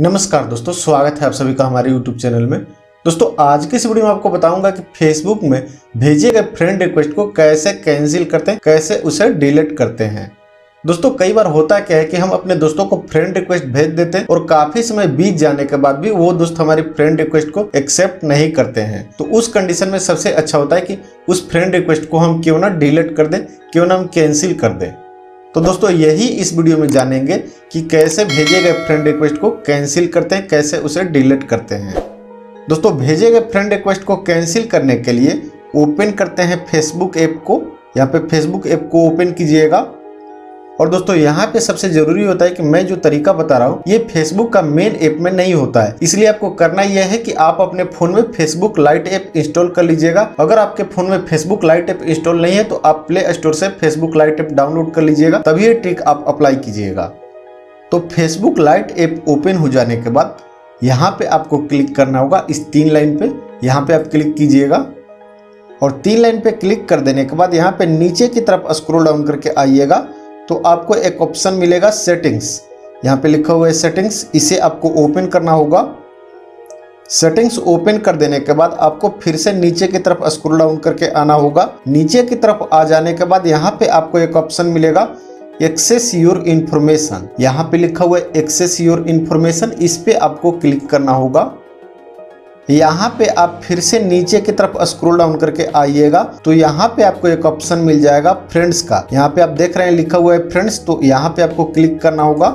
नमस्कार दोस्तों, स्वागत है आप सभी का हमारे YouTube चैनल में। दोस्तों, आज की इस वीडियो में आपको बताऊँगा कि Facebook में भेजे गए फ्रेंड रिक्वेस्ट को कैसे कैंसिल करते हैं, कैसे उसे डिलीट करते हैं। दोस्तों, कई बार होता क्या है कि हम अपने दोस्तों को फ्रेंड रिक्वेस्ट भेज देते हैं और काफ़ी समय बीत जाने के बाद भी वो दोस्त हमारी फ्रेंड रिक्वेस्ट को एक्सेप्ट नहीं करते हैं। तो उस कंडीशन में सबसे अच्छा होता है कि उस फ्रेंड रिक्वेस्ट को हम क्यों ना डिलीट कर दें, क्यों ना हम कैंसिल कर दें। तो दोस्तों, यही इस वीडियो में जानेंगे कि कैसे भेजे गए फ्रेंड रिक्वेस्ट को कैंसिल करते हैं, कैसे उसे डिलीट करते हैं। दोस्तों, भेजे गए फ्रेंड रिक्वेस्ट को कैंसिल करने के लिए ओपन करते हैं फेसबुक ऐप को। यहाँ पे फेसबुक ऐप को ओपन कीजिएगा। और दोस्तों, यहाँ पे सबसे ज़रूरी होता है कि मैं जो तरीका बता रहा हूँ, ये फेसबुक का मेन ऐप में नहीं होता है। इसलिए आपको करना यह है कि आप अपने फ़ोन में फेसबुक लाइट ऐप इंस्टॉल कर लीजिएगा। अगर आपके फ़ोन में फेसबुक लाइट ऐप इंस्टॉल नहीं है तो आप प्ले स्टोर से फेसबुक लाइट ऐप डाउनलोड कर लीजिएगा। तभी ये ट्रिक आप अप्लाई कीजिएगा। तो फेसबुक लाइट ऐप ओपन हो जाने के बाद, यहाँ पे आपको क्लिक करना होगा इस तीन लाइन पे। यहाँ पे आप क्लिक कीजिएगा और तीन लाइन पे क्लिक कर देने के बाद यहाँ पे नीचे की तरफ़ स्क्रॉल डाउन करके आइएगा। तो आपको एक ऑप्शन मिलेगा सेटिंग्स यहाँ पे लिखा हुआ है सेटिंग्स इसे आपको ओपन करना होगा। सेटिंग्स ओपन कर देने के बाद आपको फिर से नीचे की तरफ़ स्क्रॉल डाउन करके आना होगा। नीचे की तरफ़ आ जाने के बाद यहाँ पे आपको एक ऑप्शन मिलेगा एक्सेस योर इन्फॉर्मेशन यहाँ पे लिखा हुआ है एक्सेस योर इन्फॉर्मेशन इस पे आपको क्लिक करना होगा। यहाँ पे आप फिर से नीचे की तरफ़ स्क्रॉल डाउन करके आइएगा तो यहाँ पे आपको एक ऑप्शन मिल जाएगा फ्रेंड्स का। यहाँ पे आप देख रहे हैं लिखा हुआ है फ्रेंड्स तो यहाँ पे आपको क्लिक करना होगा।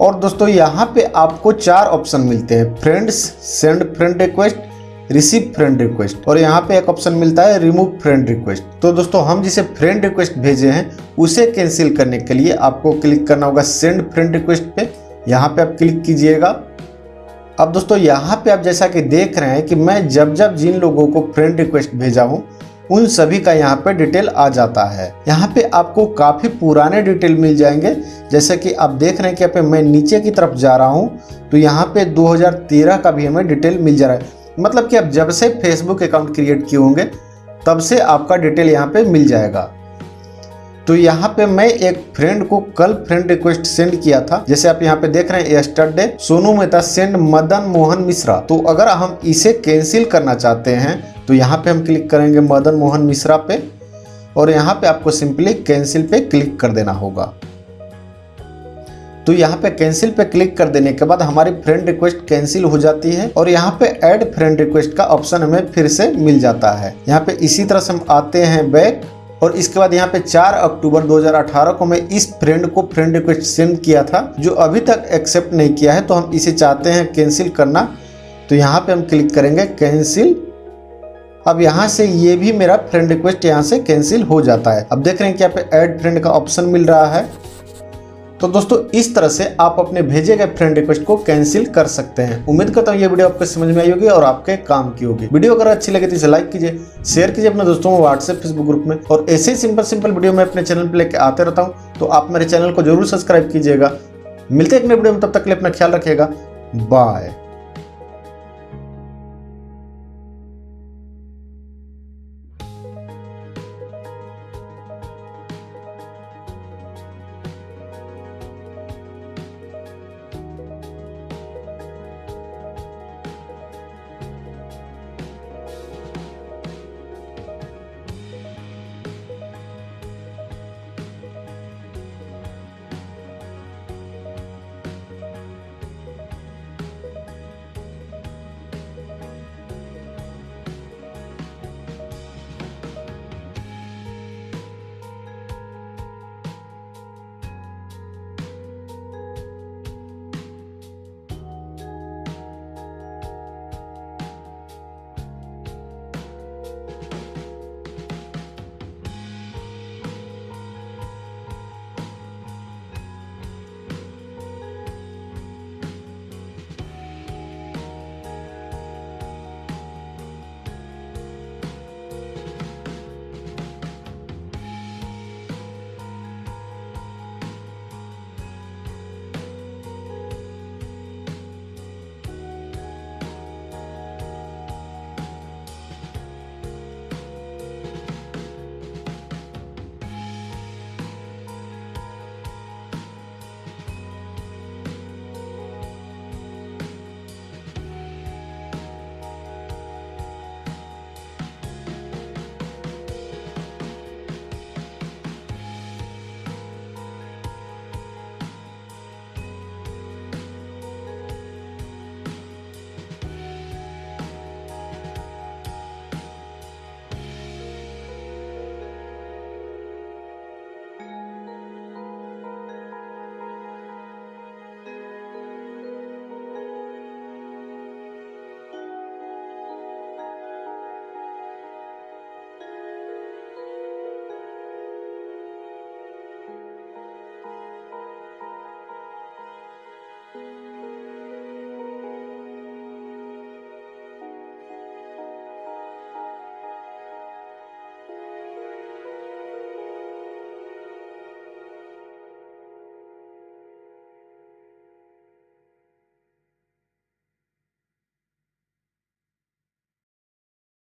और दोस्तों, यहाँ पे आपको चार ऑप्शन मिलते हैं। Friends send friend request receive friend request और यहाँ पे एक ऑप्शन मिलता है रिमूव फ्रेंड रिक्वेस्ट तो दोस्तों, हम जिसे फ्रेंड रिक्वेस्ट भेजे हैं, उसे कैंसिल करने के लिए आपको क्लिक करना होगा सेंड फ्रेंड रिक्वेस्ट पे। यहाँ पे आप क्लिक कीजिएगा। अब दोस्तों, यहाँ पे आप जैसा कि देख रहे हैं कि मैं जब जब जिन लोगों को फ्रेंड रिक्वेस्ट भेजा हूँ, उन सभी का यहाँ पे डिटेल आ जाता है। यहाँ पे आपको काफ़ी पुराने डिटेल मिल जाएँगे। जैसे कि आप देख रहे हैं कि पे मैं नीचे की तरफ़ जा रहा हूँ तो यहाँ पे 2013 का भी हमें डिटेल मिल जा रहा है। मतलब कि आप जब से फेसबुक अकाउंट क्रिएट किए होंगे, तब से आपका डिटेल यहाँ पे मिल जाएगा। तो यहाँ पे मैं एक फ्रेंड को कल फ्रेंड रिक्वेस्ट सेंड किया था। जैसे आप यहाँ पे देख रहे हैं यस्टरडे सोनू मेहता सेंड मदन मोहन मिश्रा। तो अगर हम इसे कैंसिल करना चाहते हैं तो यहाँ पे हम क्लिक करेंगे मदन मोहन मिश्रा पे और यहाँ पे आपको सिंपली कैंसिल पे क्लिक कर देना होगा। तो यहाँ पे कैंसिल पे क्लिक कर देने के बाद हमारी फ्रेंड रिक्वेस्ट कैंसिल हो जाती है और यहाँ पे ऐड फ्रेंड रिक्वेस्ट का ऑप्शन हमें फिर से मिल जाता है। यहाँ पे इसी तरह से हम आते हैं बैक और इसके बाद यहाँ पे 4 अक्टूबर 2018 को मैं इस फ्रेंड को फ्रेंड रिक्वेस्ट सेंड किया था, जो अभी तक एक्सेप्ट नहीं किया है तो हम इसे चाहते हैं कैंसिल करना। तो यहाँ पे हम क्लिक करेंगे कैंसिल अब यहाँ से ये भी मेरा फ्रेंड रिक्वेस्ट यहाँ से कैंसिल हो जाता है। अब देख रहे हैं कि यहाँ पे ऐड फ्रेंड का ऑप्शन मिल रहा है। तो दोस्तों, इस तरह से आप अपने भेजे गए फ्रेंड रिक्वेस्ट को कैंसिल कर सकते हैं। उम्मीद करता हूँ ये वीडियो आपको समझ में आई होगी और आपके काम की होगी। वीडियो अगर अच्छी लगे तो इसे लाइक कीजिए शेयर कीजिए अपने दोस्तों को व्हाट्सएप फेसबुक ग्रुप में और ऐसे ही सिंपल सिंपल वीडियो मैं अपने चैनल पर लेकर आते रहता हूँ। तो आप मेरे चैनल को ज़रूर सब्सक्राइब कीजिएगा। मिलते एक नए वीडियो में, तब तक के लिए अपना ख्याल रखिएगा। बाय